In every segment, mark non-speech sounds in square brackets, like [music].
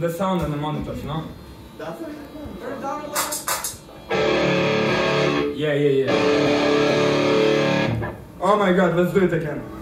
the sound and the monitors, no? That's what Yeah, yeah, yeah. Oh my god, let's do it again.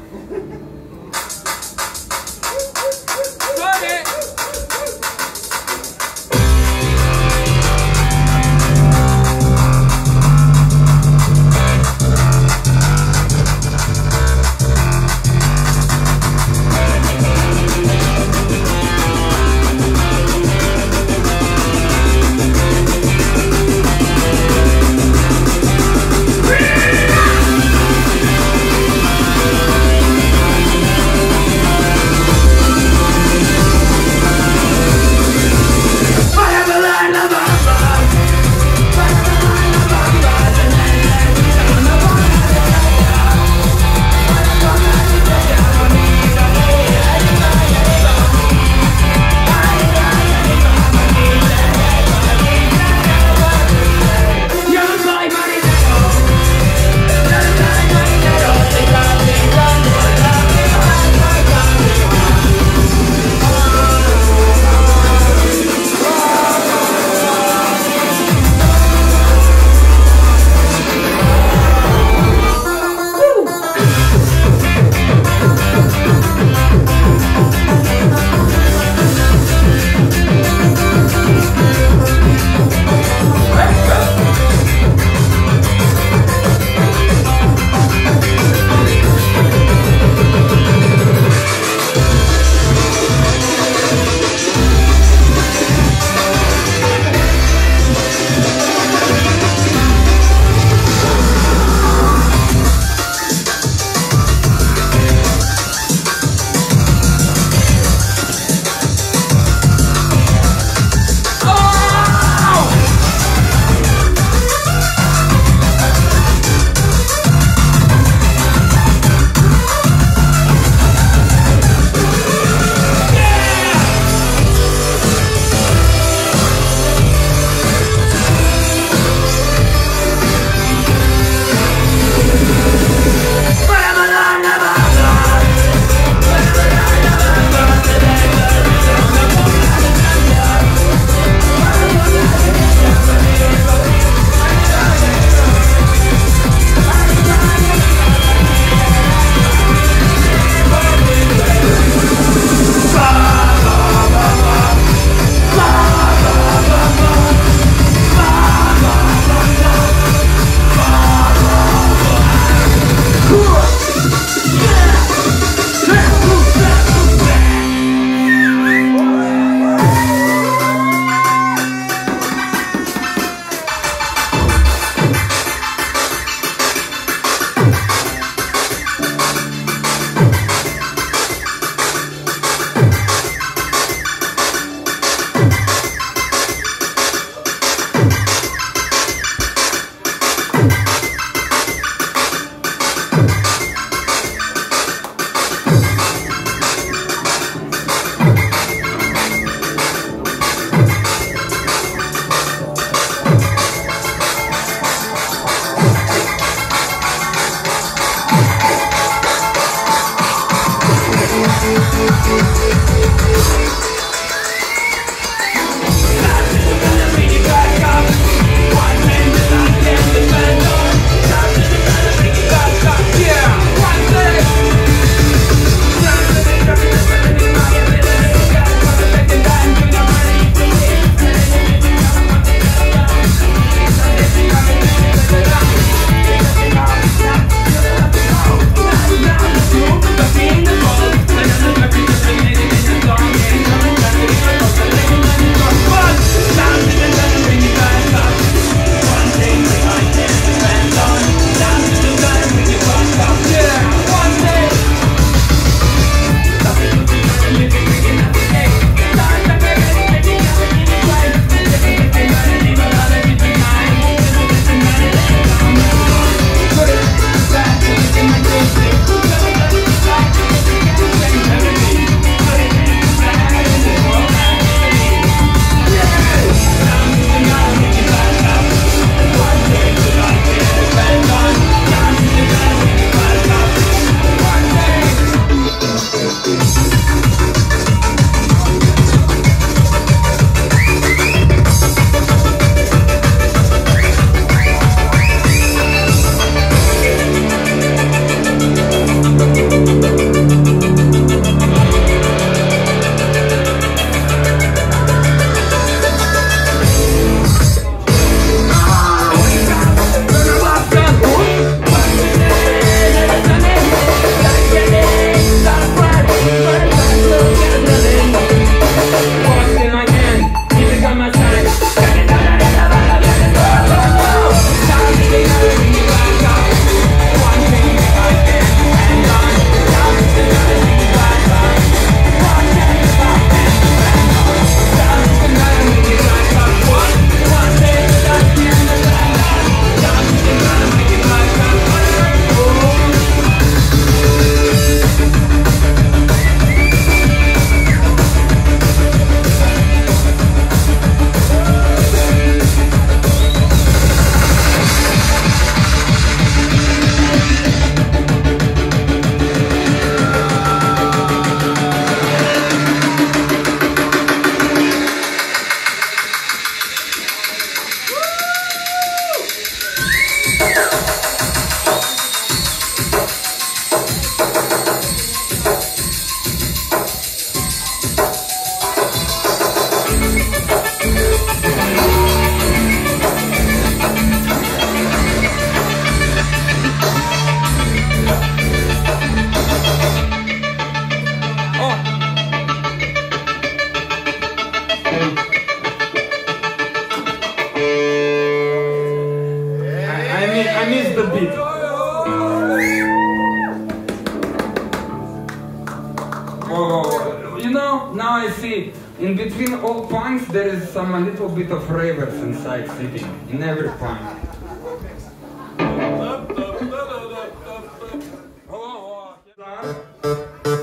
some a little bit of ravers inside sitting in every point.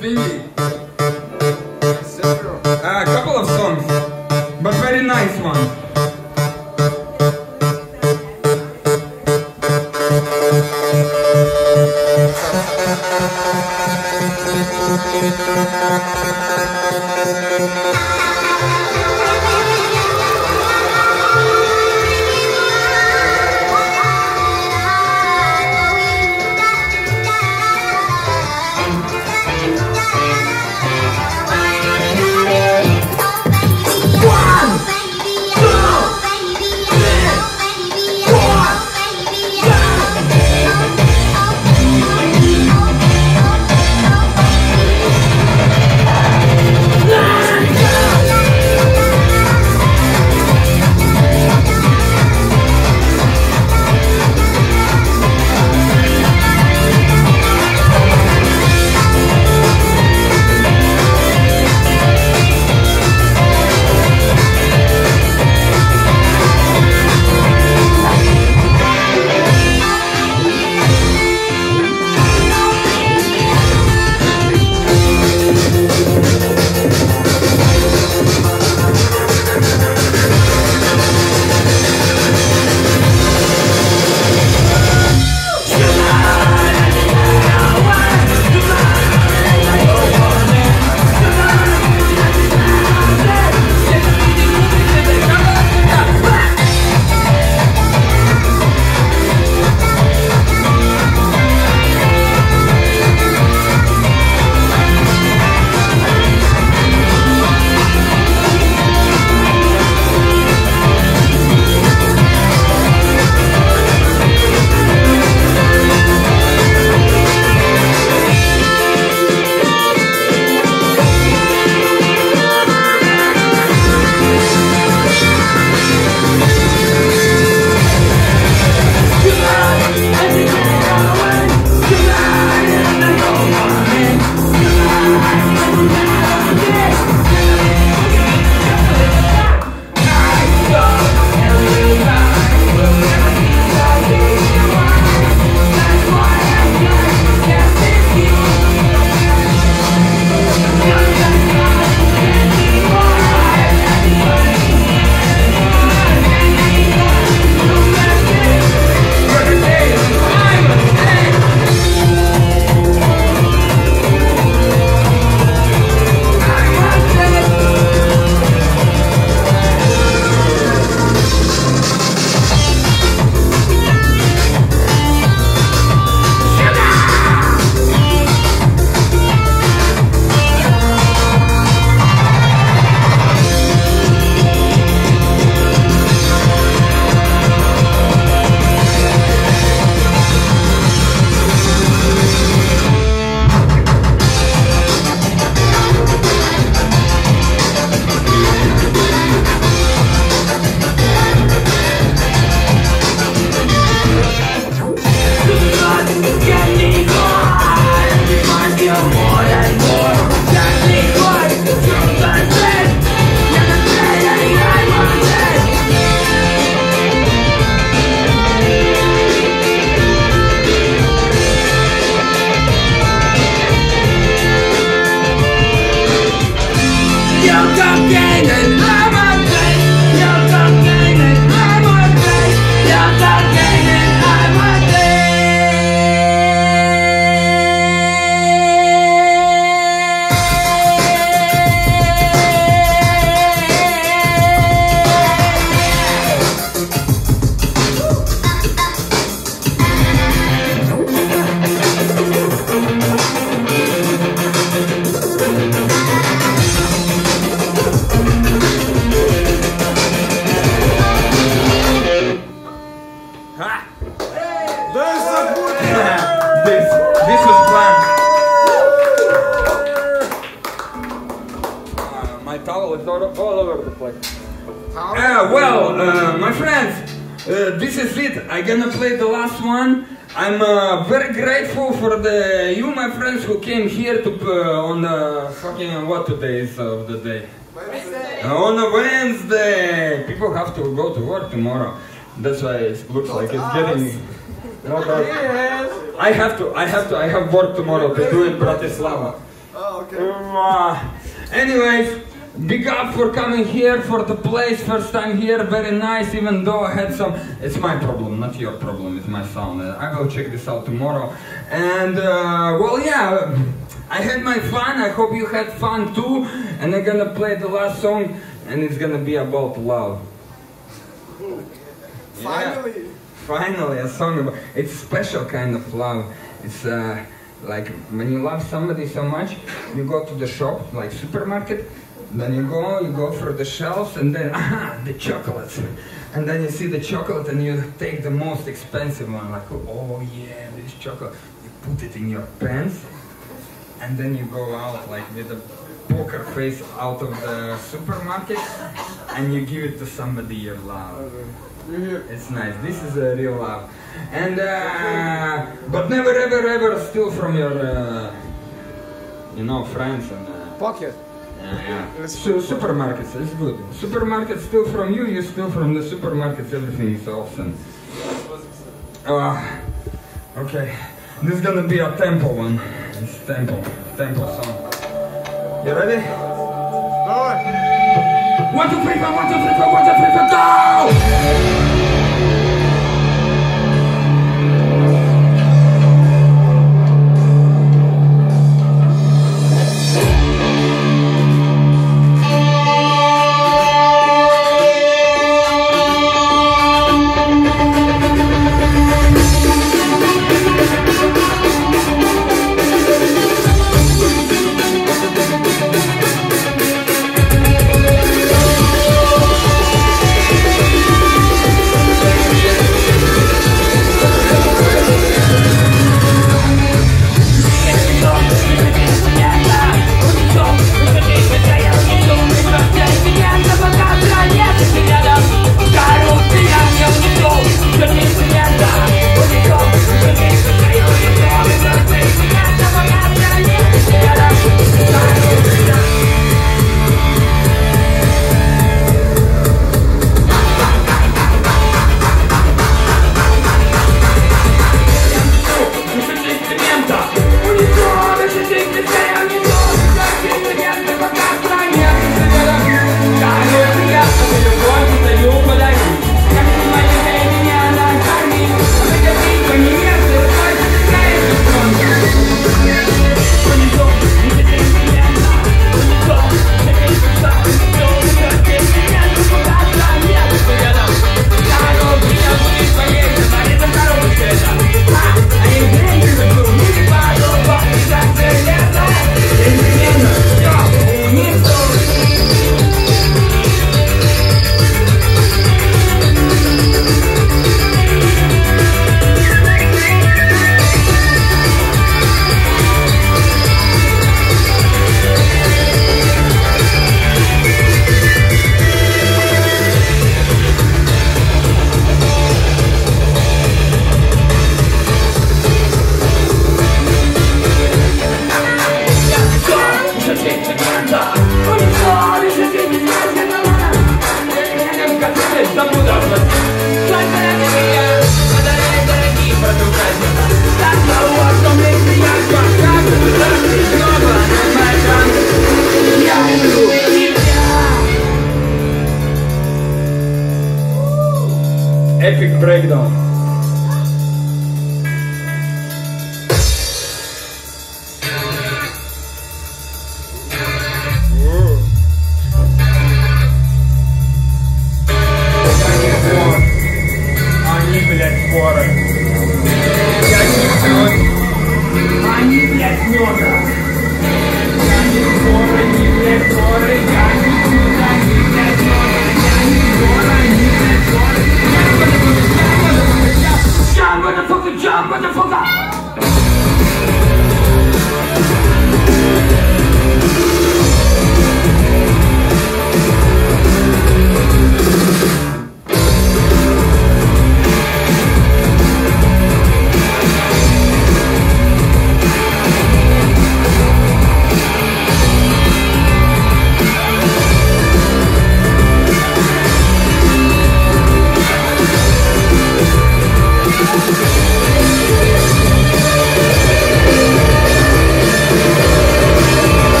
Philly. Ah, a couple of songs, but very nice ones. Gonna play the last one. I'm uh, very grateful for the you, my friends, who came here to uh, on the fucking what today is of the day. Uh, on a Wednesday. People have to go to work tomorrow. That's why it looks like it's getting. Not us. [laughs] I have to. I have to. I have work tomorrow to do in Bratislava. Oh, okay. Uh, anyways, big up for coming here for the place. First time here, very nice. Even though I had some, it's my problem, not your problem. It's my sound. I will check this out tomorrow. And uh, well, yeah, I had my fun. I hope you had fun too. And I'm gonna play the last song, and it's gonna be about love. Finally. Finally, a song about it's special kind of love. It's uh, like when you love somebody so much, you go to the shop, like supermarket, then you go, you go for the shelves, and then [laughs] aha, the chocolates, and then you see the chocolate, and you take the most expensive one, like oh yeah, this chocolate. You put it in your pants, and then you go out like with a poker face out of the supermarket, and you give it to somebody you love. It's nice. This is a real love. And uh, but never ever ever steal from your uh, you know friends and uh, Pocket. Yeah, yeah. So supermarkets is good. Supermarkets steal from you, you steal from the supermarkets everything is awesome. uh, okay, this is gonna be a tempo one. It's tempo, tempo song. You ready? Go! One, two, three, four, one, two, three, four, one, two, three, four, go!